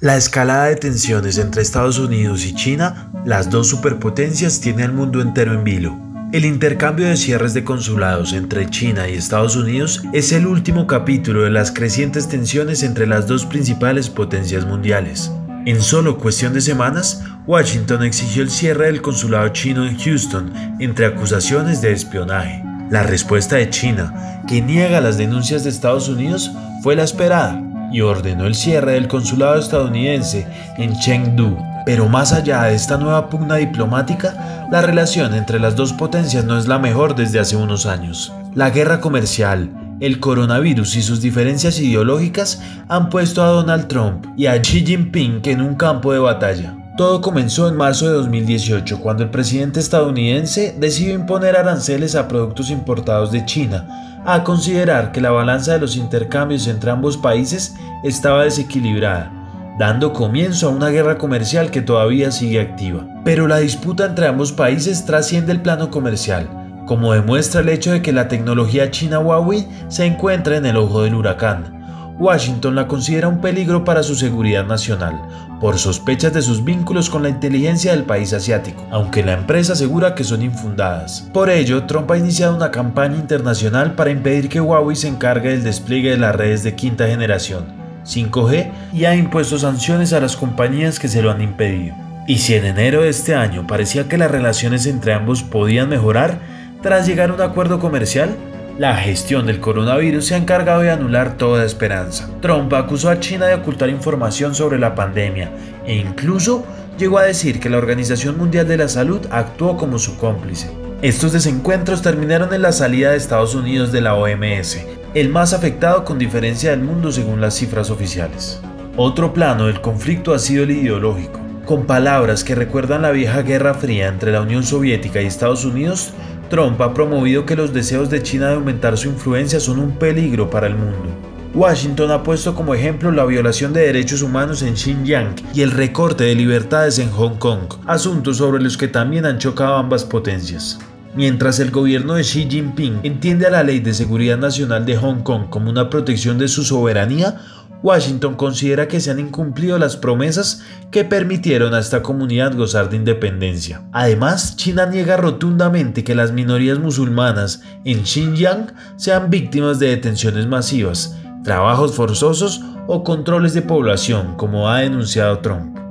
La escalada de tensiones entre Estados Unidos y China, las dos superpotencias, tiene al mundo entero en vilo. El intercambio de cierres de consulados entre China y Estados Unidos es el último capítulo de las crecientes tensiones entre las dos principales potencias mundiales. En solo cuestión de semanas, Washington exigió el cierre del consulado chino en Houston entre acusaciones de espionaje. La respuesta de China, que niega las denuncias de Estados Unidos, fue la esperada y ordenó el cierre del consulado estadounidense en Chengdu. Pero más allá de esta nueva pugna diplomática, la relación entre las dos potencias no es la mejor desde hace unos años. La guerra comercial, el coronavirus y sus diferencias ideológicas han puesto a Donald Trump y a Xi Jinping en un campo de batalla. Todo comenzó en marzo de 2018, cuando el presidente estadounidense decidió imponer aranceles a productos importados de China, a considerar que la balanza de los intercambios entre ambos países estaba desequilibrada, dando comienzo a una guerra comercial que todavía sigue activa. Pero la disputa entre ambos países trasciende el plano comercial, como demuestra el hecho de que la tecnología china Huawei se encuentra en el ojo del huracán. Washington la considera un peligro para su seguridad nacional, por sospechas de sus vínculos con la inteligencia del país asiático, aunque la empresa asegura que son infundadas. Por ello, Trump ha iniciado una campaña internacional para impedir que Huawei se encargue del despliegue de las redes de quinta generación, 5G, y ha impuesto sanciones a las compañías que se lo han impedido. Y si en enero de este año parecía que las relaciones entre ambos podían mejorar, tras llegar a un acuerdo comercial, la gestión del coronavirus se ha encargado de anular toda esperanza. Trump acusó a China de ocultar información sobre la pandemia e incluso llegó a decir que la Organización Mundial de la Salud actuó como su cómplice. Estos desencuentros terminaron en la salida de Estados Unidos de la OMS, el más afectado con diferencia del mundo según las cifras oficiales. Otro plano del conflicto ha sido el ideológico. Con palabras que recuerdan la vieja Guerra Fría entre la Unión Soviética y Estados Unidos, Trump ha promovido que los deseos de China de aumentar su influencia son un peligro para el mundo. Washington ha puesto como ejemplo la violación de derechos humanos en Xinjiang y el recorte de libertades en Hong Kong, asuntos sobre los que también han chocado ambas potencias. Mientras el gobierno de Xi Jinping entiende a la Ley de Seguridad Nacional de Hong Kong como una protección de su soberanía, Washington considera que se han incumplido las promesas que permitieron a esta comunidad gozar de independencia. Además, China niega rotundamente que las minorías musulmanas en Xinjiang sean víctimas de detenciones masivas, trabajos forzosos o controles de población, como ha denunciado Trump.